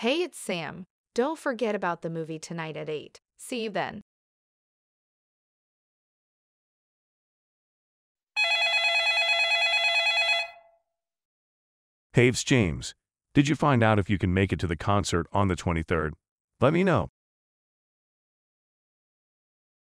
Hey, it's Sam. Don't forget about the movie tonight at 8. See you then. Hey, it's James. Did you find out if you can make it to the concert on the 23rd? Let me know.